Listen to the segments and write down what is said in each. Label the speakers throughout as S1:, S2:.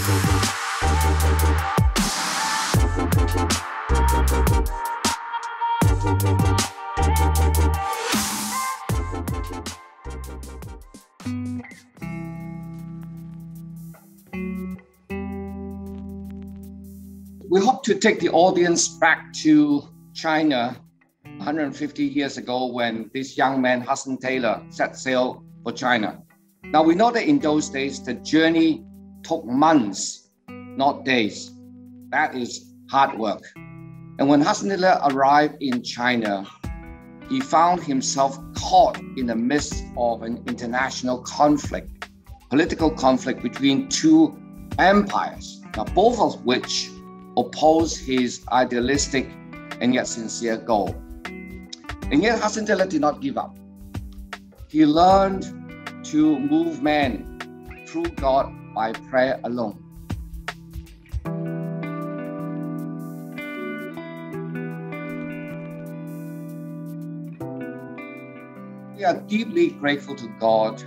S1: We hope to take the audience back to China 150 years ago when this young man, Hudson Taylor, set sail for China. Now, we know that in those days, the journey took months, not days. That is hard work. And when Taylor arrived in China, he found himself caught in the midst of an international conflict, political conflict between two empires, now both of which oppose his idealistic and yet sincere goal. And yet Taylor did not give up. He learned to move men through God by prayer alone. We are deeply grateful to God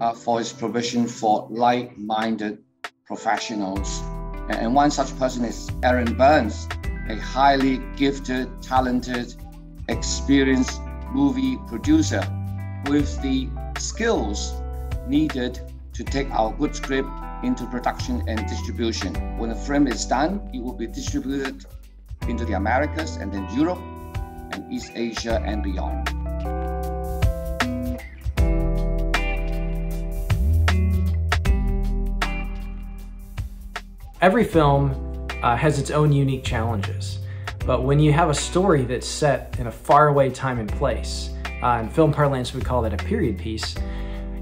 S1: uh, for his provision for like minded professionals. And one such person is Aaron Burns, a highly gifted, talented, experienced movie producer with the skills needed to take our good script into production and distribution. When the film is done, it will be distributed into the Americas and then Europe and East Asia and beyond.
S2: Every film uh, has its own unique challenges, but when you have a story that's set in a faraway time and place, uh, in film parlance we call that a period piece,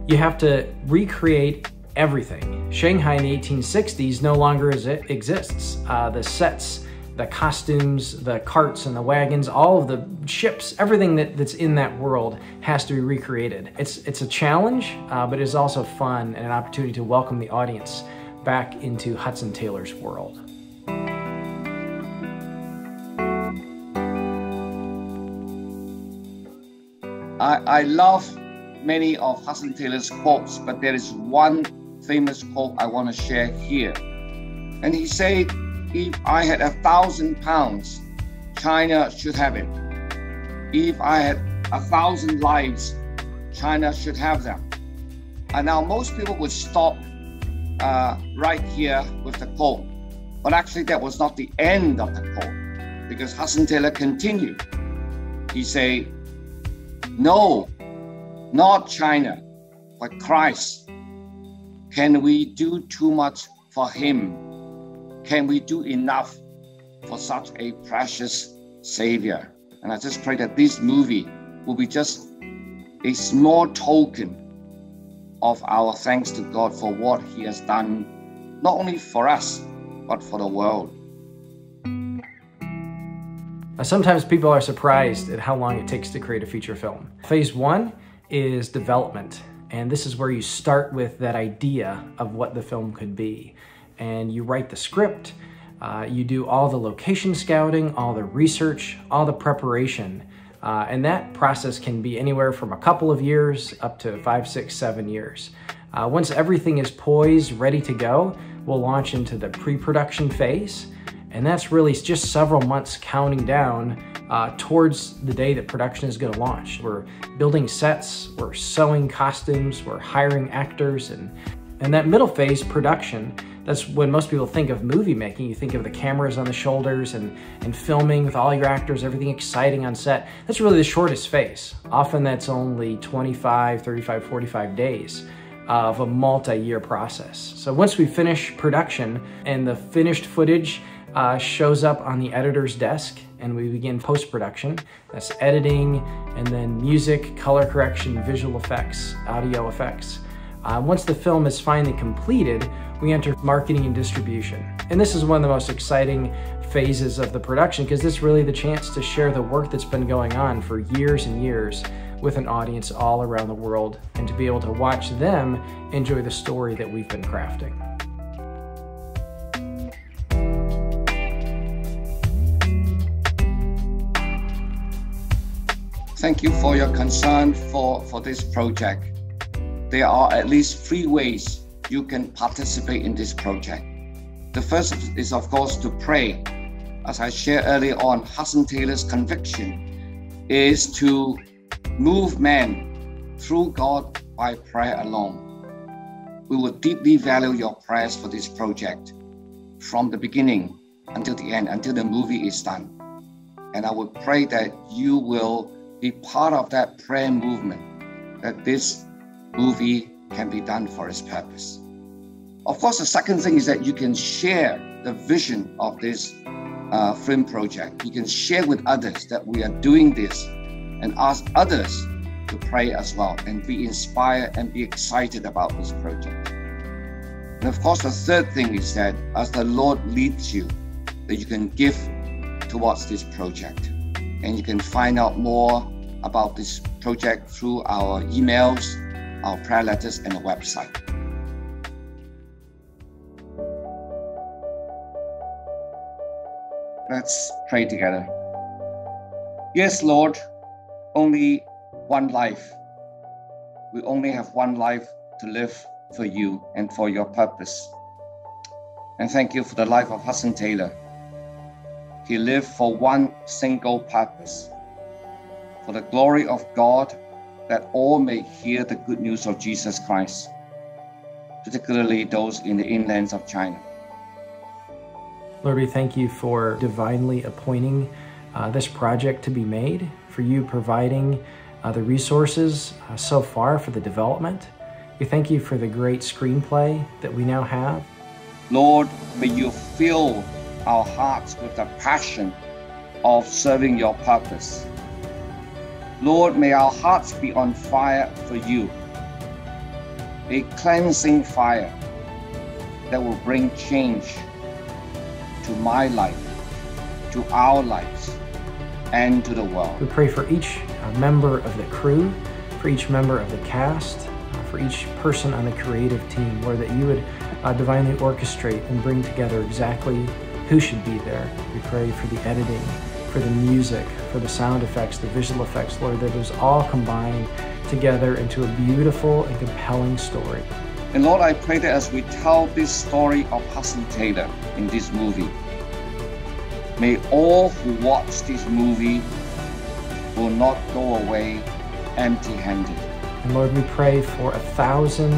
S2: you have to recreate everything. Shanghai in the 1860s no longer exists. Uh, the sets, the costumes, the carts and the wagons, all of the ships, everything that, that's in that world has to be recreated. It's, it's a challenge, uh, but it's also fun and an opportunity to welcome the audience back into Hudson Taylor's world.
S1: I, I love many of Hudson Taylor's quotes, but there is one famous quote I want to share here. And he said, If I had a thousand pounds, China should have it. If I had a thousand lives, China should have them. And now most people would stop uh, right here with the quote. But actually, that was not the end of the quote because Hudson Taylor continued. He said, No, not China, but Christ. Can we do too much for Him? Can we do enough for such a precious Savior? And I just pray that this movie will be just a small token of our thanks to God for what He has done, not only for us, but for the world.
S2: Sometimes people are surprised at how long it takes to create a feature film. Phase one is development. And this is where you start with that idea of what the film could be. And you write the script, uh, you do all the location scouting, all the research, all the preparation. Uh, and that process can be anywhere from a couple of years up to five, six, seven years. Uh, once everything is poised, ready to go, we'll launch into the pre-production phase. And that's really just several months counting down uh, towards the day that production is gonna launch. We're building sets, we're sewing costumes, we're hiring actors, and, and that middle phase, production, that's when most people think of movie making. You think of the cameras on the shoulders and, and filming with all your actors, everything exciting on set. That's really the shortest phase. Often that's only 25, 35, 45 days of a multi-year process. So once we finish production and the finished footage uh, shows up on the editor's desk and we begin post-production. That's editing and then music, color correction, visual effects, audio effects. Uh, once the film is finally completed, we enter marketing and distribution. And this is one of the most exciting phases of the production because this is really the chance to share the work that's been going on for years and years with an audience all around the world and to be able to watch them enjoy the story that we've been crafting.
S1: Thank you for your concern for, for this project. There are at least three ways you can participate in this project. The first is, of course, to pray. As I shared earlier on, Hudson Taylor's conviction is to move men through God by prayer alone. We will deeply value your prayers for this project from the beginning until the end, until the movie is done. And I would pray that you will be part of that prayer movement, that this movie can be done for its purpose. Of course, the second thing is that you can share the vision of this uh, film project. You can share with others that we are doing this and ask others to pray as well and be inspired and be excited about this project. And of course, the third thing is that as the Lord leads you, that you can give towards this project. And you can find out more about this project through our emails, our prayer letters, and the website. Let's pray together. Yes, Lord, only one life. We only have one life to live for you and for your purpose. And thank you for the life of Hudson Taylor. He lived for one single purpose for the glory of God, that all may hear the good news of Jesus Christ, particularly those in the inlands of China.
S2: Lord, we thank you for divinely appointing uh, this project to be made, for you providing uh, the resources uh, so far for the development. We thank you for the great screenplay that we now have.
S1: Lord, may you fill our hearts with the passion of serving your purpose. Lord, may our hearts be on fire for you, a cleansing fire that will bring change to my life, to our lives, and to the world.
S2: We pray for each uh, member of the crew, for each member of the cast, uh, for each person on the creative team, Lord, that you would uh, divinely orchestrate and bring together exactly who should be there. We pray for the editing, for the music, for the sound effects, the visual effects, Lord, that is all combined together into a beautiful and compelling story.
S1: And Lord, I pray that as we tell this story of Hudson Taylor in this movie, may all who watch this movie will not go away empty handed.
S2: And Lord, we pray for a thousand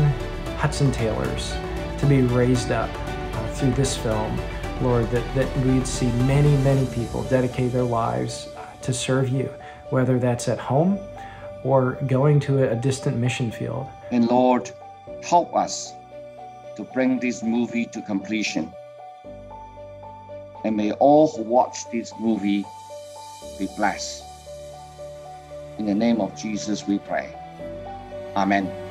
S2: Hudson Taylors to be raised up uh, through this film Lord, that, that we'd see many, many people dedicate their lives uh, to serve you, whether that's at home or going to a distant mission field.
S1: And Lord, help us to bring this movie to completion. And may all who watch this movie be blessed. In the name of Jesus, we pray. Amen.